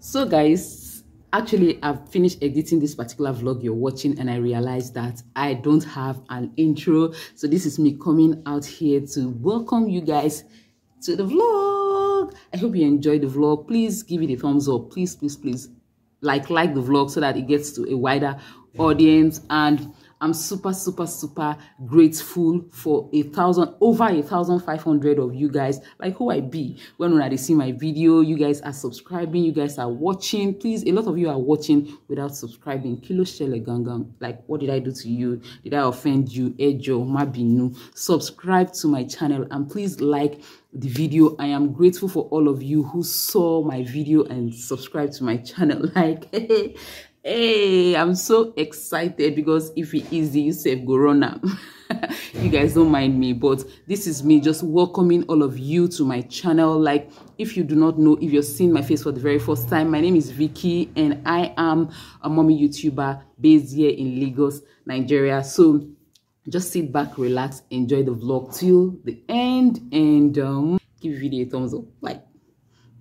so guys actually i've finished editing this particular vlog you're watching and i realized that i don't have an intro. So this is me coming out here to welcome you guys to the vlog. I hope you enjoyed the vlog. Please give it a thumbs up. Please please please like like the vlog so that it gets to a wider audience. And I'm super, super, super grateful for a thousand, over a thousand five hundred of you guys, like who I be. When when I see my video, you guys are subscribing, you guys are watching. Please, a lot of you are watching without subscribing. Kilo shele gangang. Like, what did I do to you? Did I offend you? Ejo, mabinu. Subscribe to my channel and please like the video. I am grateful for all of you who saw my video and subscribed to my channel. Like, hey i'm so excited because if it is you save corona you guys don't mind me but this is me just welcoming all of you to my channel. Like if you do not know if you're seeing my face for the very first time my name is vicky and i am a mommy youtuber based here in lagos nigeria. So just sit back relax enjoy the vlog till the end and um give the video a thumbs up. Like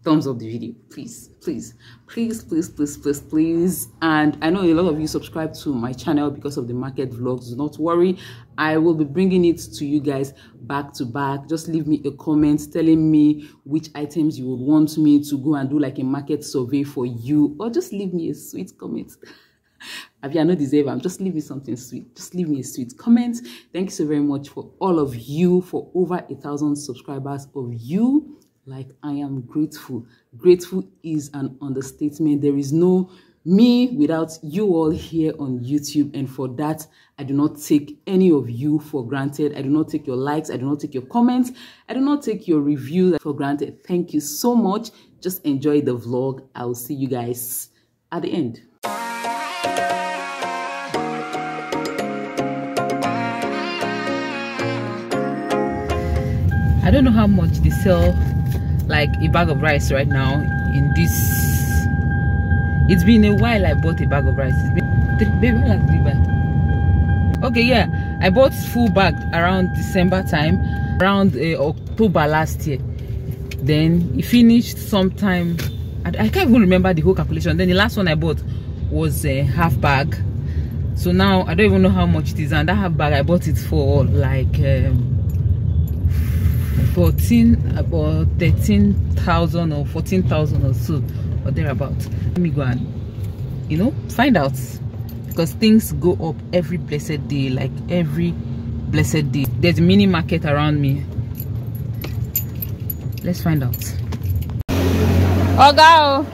thumbs up the video please please please please please please please. And i know a lot of you subscribe to my channel because of the market vlogs do not worry. I will be bringing it to you guys back to back. Just leave me a comment telling me which items you would want me to go and do like a market survey for you or just leave me a sweet comment. If you are not deserve I'm just leave me something sweet. Just leave me a sweet comment. Thank you so very much for all of you for over a thousand subscribers of you like I am grateful. Grateful is an understatement. There is no me without you all here on YouTube. And for that, I do not take any of you for granted. I do not take your likes. I do not take your comments. I do not take your reviews for granted. Thank you so much. Just enjoy the vlog. I will see you guys at the end. I don't know how much they sell like a bag of rice right now in this it's been a while i bought a bag of rice. It's been okay yeah i bought full bag around december time around uh, october last year. Then it finished sometime I, I can't even remember the whole calculation. Then the last one i bought was a half bag. So now i don't even know how much it is and that half bag i bought it for like um, 14 about 13,000 or 14,000 or so or thereabout. Let me go and you know find out. Because things go up every blessed day like every blessed day. There's a mini market around me. Let's find out. Oga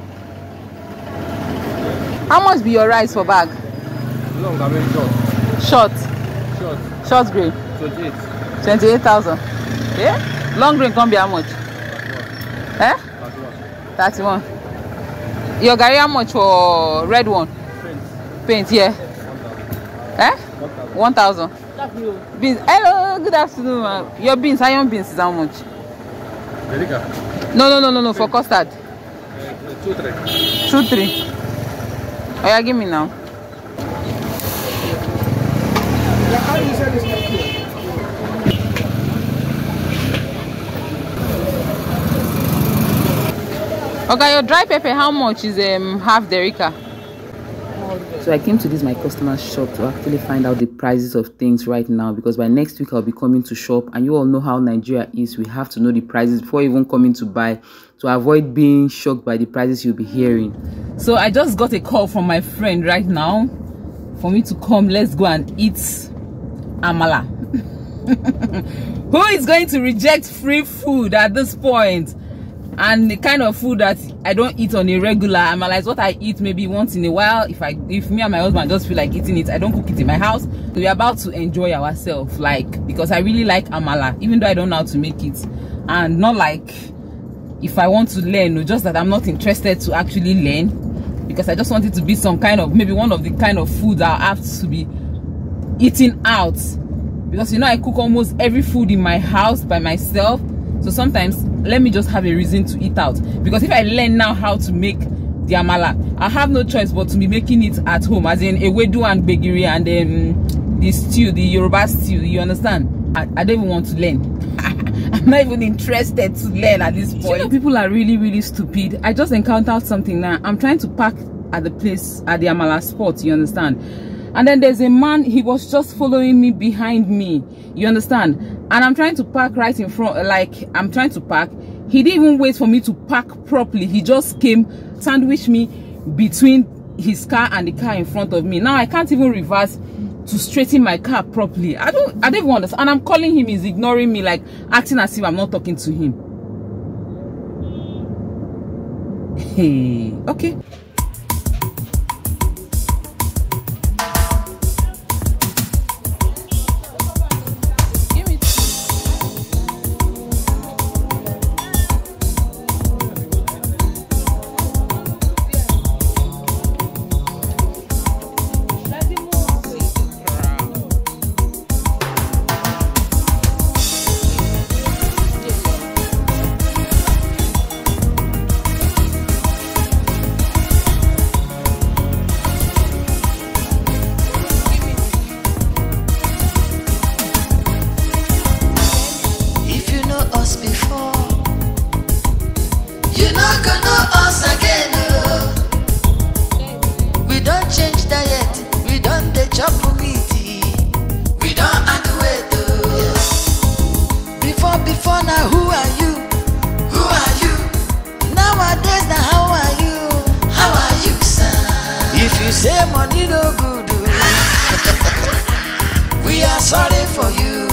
how much be your rice for bag? Long i mean short. Short. Short. Short grade. 28 28,000 yeah long green come be how much? Eh? 31 your garri how much for red one? Paint. Yeah. Eh? 1000 beans. Hello good afternoon ma. Your beans iron beans is how much? No no no no no for custard. Two three. Two three. Oh yeah give me now Okay, your dry pepper, how much is um half derica? So I came to this my customer's shop to actually find out the prices of things right now because by next week I'll be coming to shop and you all know how Nigeria is. We have to know the prices before even coming to buy to avoid being shocked by the prices you'll be hearing. So I just got a call from my friend right now for me to come. Let's go and eat amala. Who is going to reject free food at this point? And the kind of food that I don't eat on a regular amala is what I eat maybe once in a while. If I if me and my husband just feel like eating it I don't cook it in my house. So we're about to enjoy ourselves like because I really like amala even though I don't know how to make it. And not like if I want to learn just that I'm not interested to actually learn because I just want it to be some kind of maybe one of the kind of food I have to be eating out. Because you know I cook almost every food in my house by myself. So sometimes let me just have a reason to eat out because if i learn now how to make the amala i have no choice but to be making it at home as in ewedu and gbegiri and um, the stew the yoruba stew you understand i, I don't even want to learn I'm not even interested to learn at this point. You know, people are really, really stupid. I just encountered something now. I'm trying to park at the place at the Amala spot, you understand? And then there's a man, he was just following me behind me, you understand? And I'm trying to park right in front, like I'm trying to park. He didn't even wait for me to park properly. He just came, sandwiched me between his car and the car in front of me. Now I can't even reverse to straighten my car properly. I don't I don't even understand. And I'm calling him, he's ignoring me, like acting as if I'm not talking to him. Hey, okay. Say money no good, oh. we are sorry for you.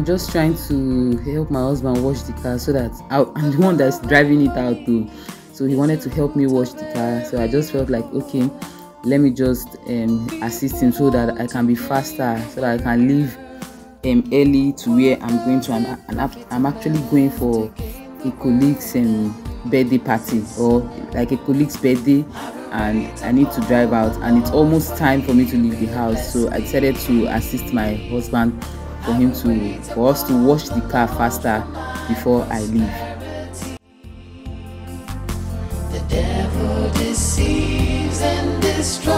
I'm just trying to help my husband wash the car so that I, I'm the one that's driving it out too. So he wanted to help me wash the car. So I just felt like, okay, let me just um, assist him so that I can be faster, so that I can leave um, early to where I'm going to. And, I'm actually going for a colleague's um, birthday party or like a colleague's birthday and I need to drive out and it's almost time for me to leave the house so I decided to assist my husband for him to for us to wash the car faster before I leave. The devil deceives and destroys,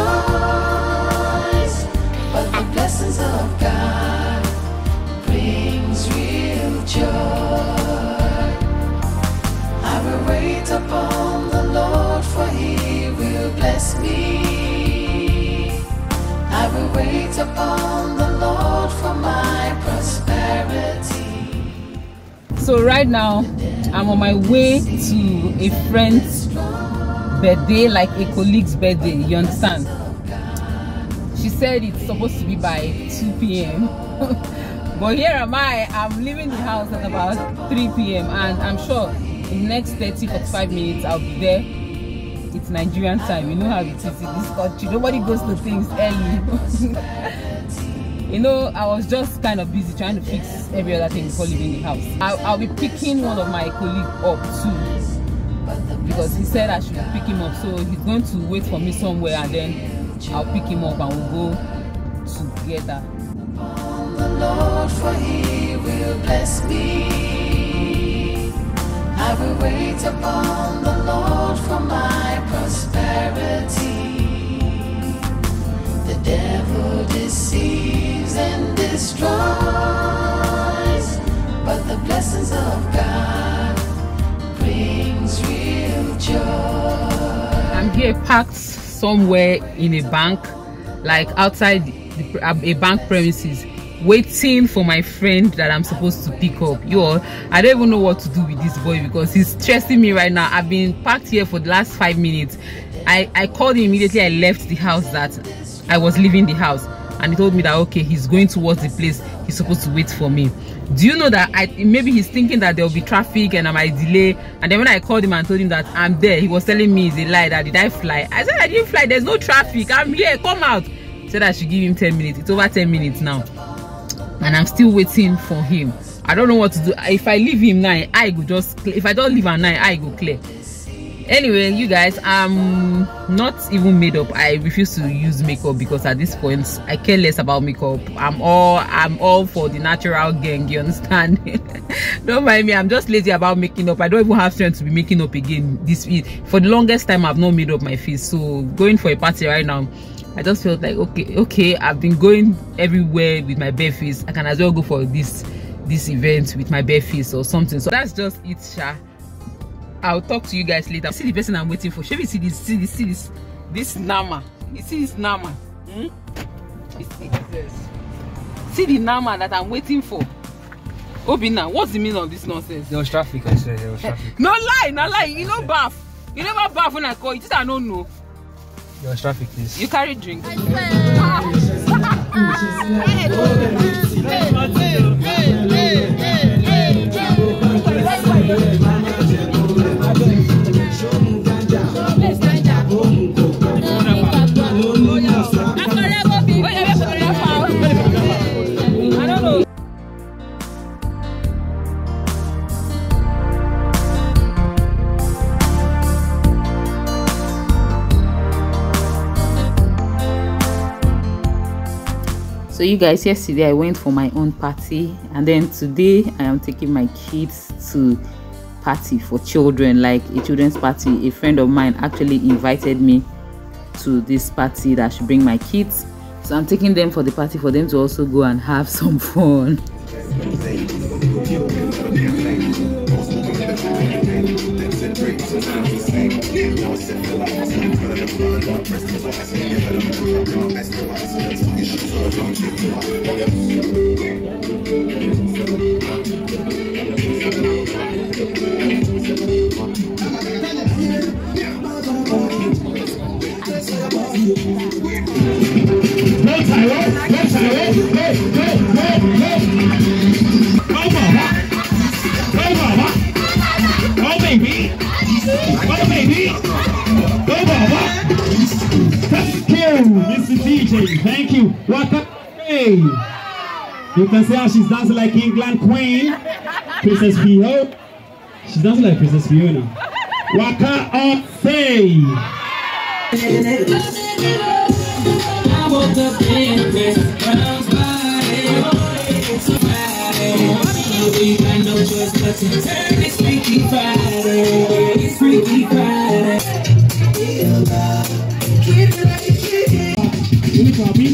but the blessings of God brings real joy. I will wait upon the Lord, for He will bless me. I will wait upon So right now I'm on my way to a friend's birthday, like a colleague's birthday, you understand? She said it's supposed to be by 2 p.m. but here am I, I'm leaving the house at about 3 p.m. and I'm sure in the next 30 45 minutes I'll be there. It's Nigerian time, you know how it is in this country. Nobody goes to things early. you know, I was just kind of busy trying to fix every other thing before leaving the house. I'll, I'll be picking one of my colleagues up too because he said I should pick him up. So he's going to wait for me somewhere and then I'll pick him up and we'll go together. Will. I will wait upon the Lord for my prosperity. Devil deceives and destroys, but the blessings of God brings real joy. I'm here parked somewhere in a bank, like outside the, uh, a bank premises, waiting for my friend that I'm supposed to pick up. All, I don't even know what to do with this boy because he's stressing me right now. I've been parked here for the last five minutes. I, I called him immediately. I left the house that I was leaving the house, and he told me that okay, he's going towards the place he's supposed to wait for me. Do you know that I maybe he's thinking that there will be traffic and I might delay? And then when I called him and told him that I'm there, he was telling me it's a lie. That did I fly? I said I didn't fly. There's no traffic. I'm here. Come out. Said I should give him 10 minutes. It's over 10 minutes now, and I'm still waiting for him. I don't know what to do. If I leave him now, I go just. If I don't leave at nine, I go clear. Anyway you guys i'm not even made up. I refuse to use makeup because at this point i care less about makeup. I'm all i'm all for the natural gang you understand? Don't mind me i'm just lazy about making up. I don't even have strength to be making up again this week. For the longest time i've not made up my face. So going for a party right now i just felt like okay okay i've been going everywhere with my bare face. I can as well go for this this event with my bare face or something. So that's just it sha I'll talk to you guys later. See the person I'm waiting for. Show me see this, see this, see this, this Nama. You see this Nama? Hmm? You see, this. see the Nama that I'm waiting for. Obina, what's the meaning of this nonsense? There was traffic, I said. There was traffic. No lie, no lie. You know bath. You never bath when I call you. This I don't know. There was traffic, please. You carry drink. I so you guys yesterday i went for my own party and then today i am taking my kids to party for children like a children's party. A friend of mine actually invited me to this party that should bring my kids. So i'm taking them for the party for them to also go and have some fun Oh DJ. Thank you. Waka. Hey. You can see how she's dancing like England Queen, Princess Fiona. She's dancing like Princess Fiona. Waka up, say. I a no You look happy,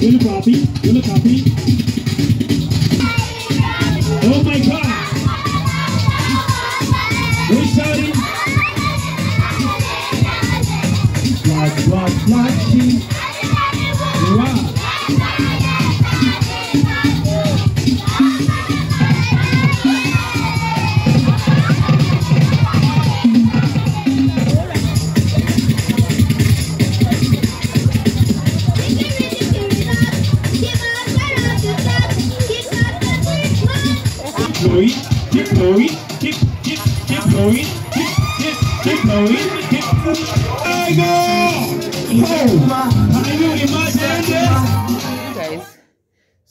you look happy. I go. Guys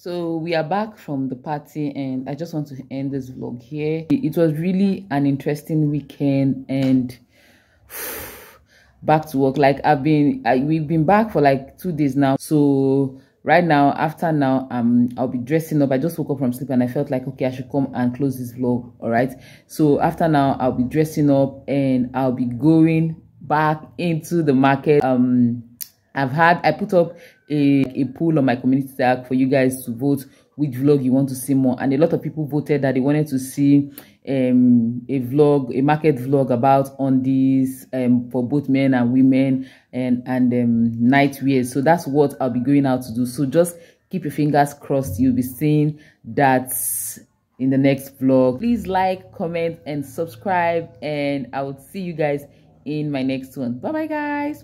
so we are back from the party and i just want to end this vlog here it was really an interesting weekend and back to work like i've been I, we've been back for like two days now so right now after now um i'll be dressing up. I just woke up from sleep and i felt like okay i should come and close this vlog all right so after now i'll be dressing up and i'll be going back into the market. Um I've had I put up a, a poll on my community tab for you guys to vote which vlog you want to see more. And a lot of people voted that they wanted to see um a vlog a market vlog about on these um for both men and women and and um night wear. So that's what i'll be going out to do. So just keep your fingers crossed. You'll be seeing that in the next vlog. Please like comment and subscribe. And i will see you guys in my next one. Bye bye guys